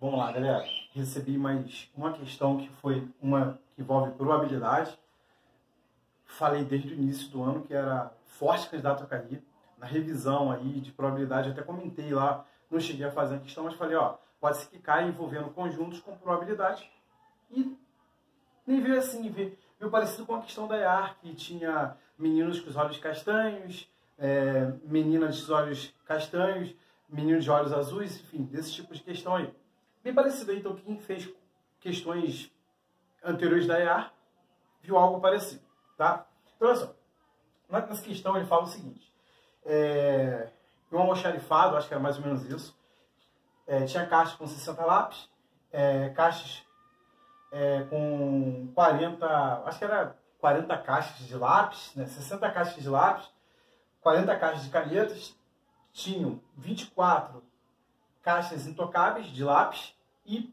Vamos lá, galera. Recebi mais uma questão que foi uma que envolve probabilidade. Falei desde o início do ano que era forte candidato a cair. Na revisão aí de probabilidade, até comentei lá, não cheguei a fazer a questão, mas falei, ó, pode ser que caia envolvendo conjuntos com probabilidade. E nem veio assim, veio, veio parecido com a questão da EAR, que tinha meninos com os olhos castanhos, é, meninas de olhos castanhos, meninos de olhos azuis, enfim, desse tipo de questão aí. Bem parecido então, quem fez questões anteriores da EAR viu algo parecido, tá? Então, olha só. Nessa questão ele fala o seguinte. É, um almoxarifado, acho que era mais ou menos isso, é, tinha caixas com 60 lápis, é, caixas é, com 40, acho que era 40 caixas de lápis, né, 60 caixas de lápis, 40 caixas de canetas, tinham 24 caixas intocáveis de lápis e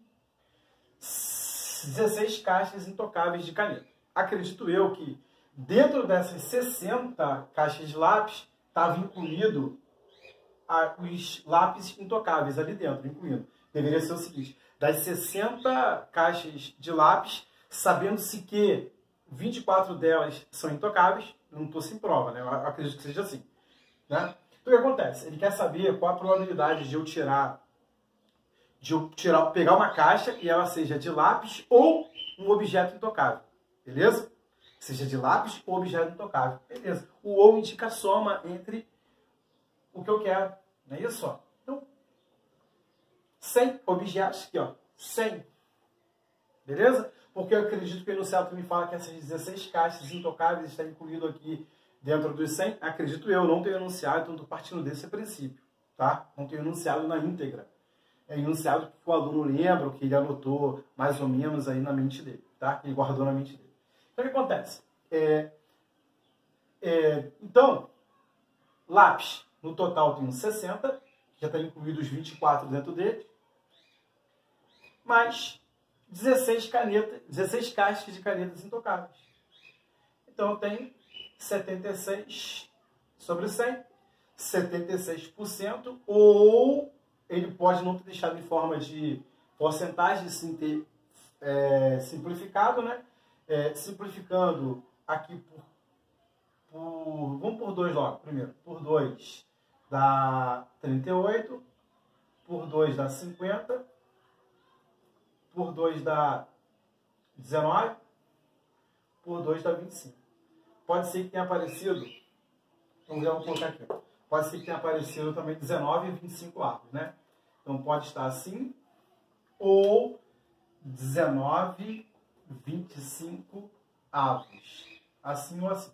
16 caixas intocáveis de caneta. Acredito eu que dentro dessas 60 caixas de lápis estava incluído a, os lápis intocáveis ali dentro, incluindo. Deveria ser o seguinte, das 60 caixas de lápis, sabendo-se que 24 delas são intocáveis, não estou sem prova, né? Eu acredito que seja assim. Né? Então o que acontece? Ele quer saber qual a probabilidade de eu tirar, de eu tirar, pegar uma caixa e ela seja de lápis ou um objeto intocável. Beleza? Seja de lápis ou objeto intocável. Beleza. O ou indica a soma entre o que eu quero. Não é isso? Então, 100 objetos aqui, ó. 100. Beleza? Porque eu acredito que o enunciado me fala que essas 16 caixas intocáveis estão incluído aqui dentro dos 100, acredito eu, não tenho enunciado, então estou partindo desse princípio, tá? Não tenho enunciado na íntegra. É enunciado que o aluno lembra, o que ele anotou mais ou menos aí na mente dele, tá? Que ele guardou na mente dele. Então, o que acontece? É, é, então, lápis, no total tem 60, já está incluído os 24 dentro dele, mais 16 canetas, 16 caixas de canetas intocáveis. Então, eu tenho 76 sobre 100, 76%, ou ele pode não ter deixado em forma de porcentagem, sim ter é, simplificado, né? É, simplificando aqui por, por, Vamos por 2 logo, primeiro. Por 2 dá 38, por 2 dá 50, por 2 dá 19, por 2 dá 25 pode ser que tenha aparecido, então já vou colocar aqui, pode ser que tenha aparecido também 19 e 25 árvores, né? Então pode estar assim, ou 19, 25 árvores. Assim ou assim.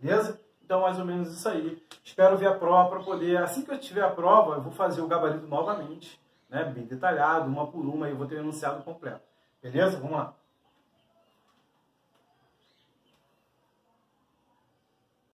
Beleza? Então, mais ou menos isso aí. Espero ver a prova para poder, assim que eu tiver a prova, eu vou fazer o gabarito novamente, né? Bem detalhado, uma por uma, e eu vou ter o enunciado completo. Beleza? Vamos lá.